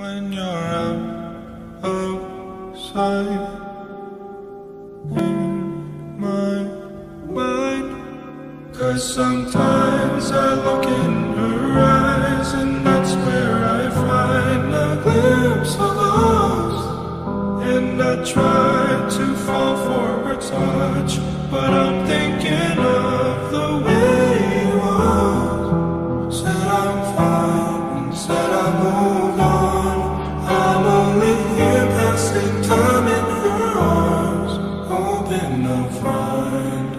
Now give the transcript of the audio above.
When you're out, outside in my mind. Cause sometimes I look in her eyes And that's where I find a glimpse of us And I try to fall for her touch But I'm thinking of the way it was. Said I'm fine and said I'm old enough mine.